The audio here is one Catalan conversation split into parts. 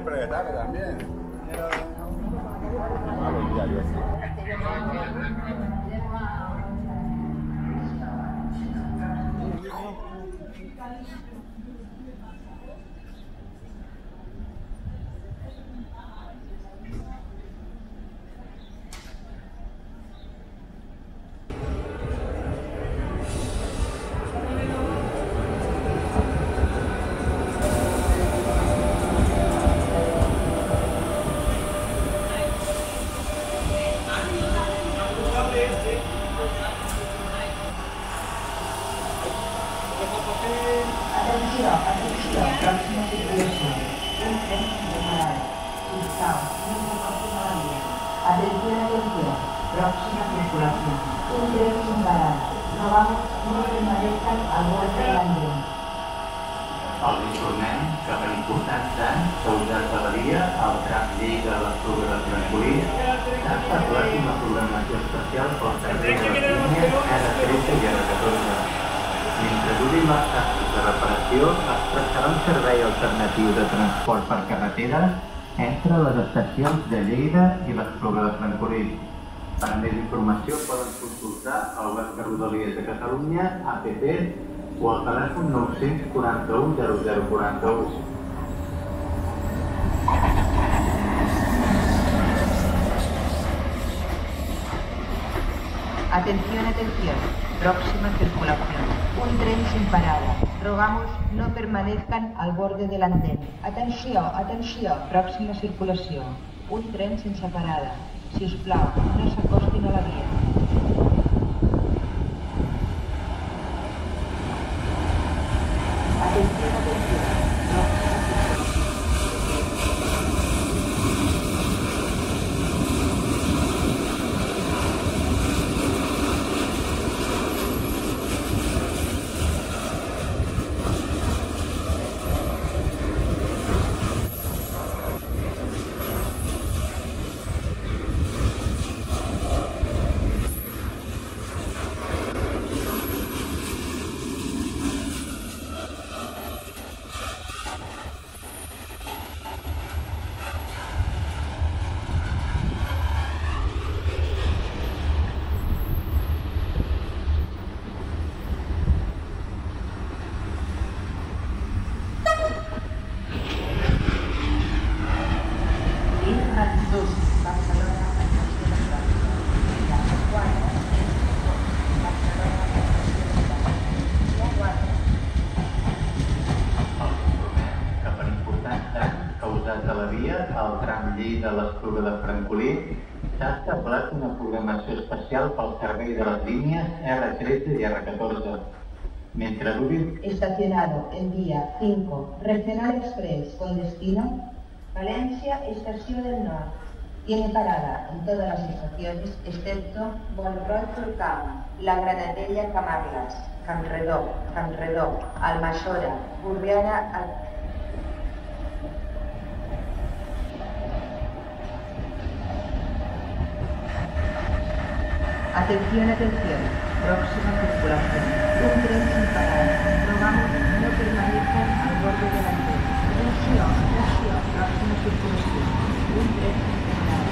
siempre de tarde también. Vamos, ya. Pròxima circulació. Un tren sin parar. Rogamos no permanezcan al borde del andén. Els informem que per importants danys causats a la via, el tram Lleida a l'Espluga de Francolí s'ha establert una programació especial pel servei de les línies R13 i R14. Mentre durin les tasques de reparació, es prestarà un servei alternatiu de transport per carretera entre les estacions de Lleida i l'Espluga de Francolí. Per a més informació poden consultar el web de Rodalies de Catalunya, APP, o al telèfon 941 0041. Atención, atención, próxima circulación. Un tren sin parada. Rogamos no permanezcan al borde del andén. Atenció, atenció, pròxima circulació. Un tren sense parada. Si us plau, no s'acostin a la via. Atención, atención. Causats a la via, al tram Lleida a l'Espluga de Francolí, s'ha establert una programació especial pel servei de les línies R13 i R14. Mentre durin Estacionado en vía 5, Regional Express con destino Valencia, Estación del Norte. Tiene parada en todas las estaciones excepto Bonroy Turcam, La Granadella Camarlas, Campredó, Campredó, Almasora, Burriana, Atención, atención. Próxima circulación. Un tren sin parar. Rogamos no permanezcan al borde del andén. Atención, atención. Próxima circulación. Un tren sin parar.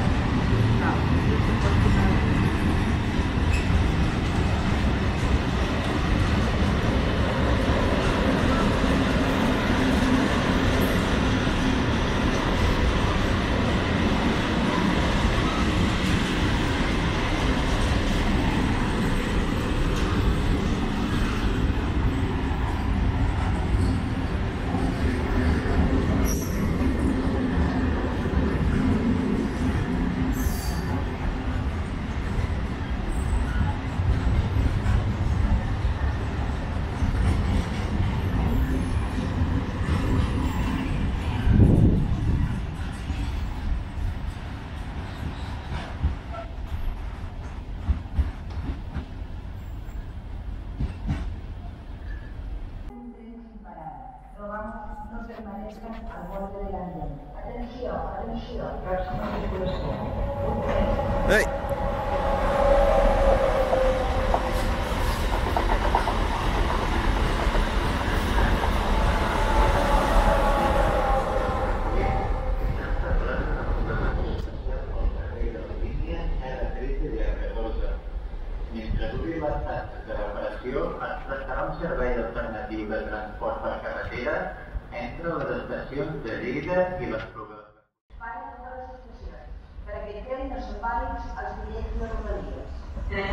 Vamos, no permanezcan al borde del andén. Atención, atención. Próxima entre les estacions de Lleida i les Proveres. Paren totes les estacions perquè quedin no de rodalies. Tren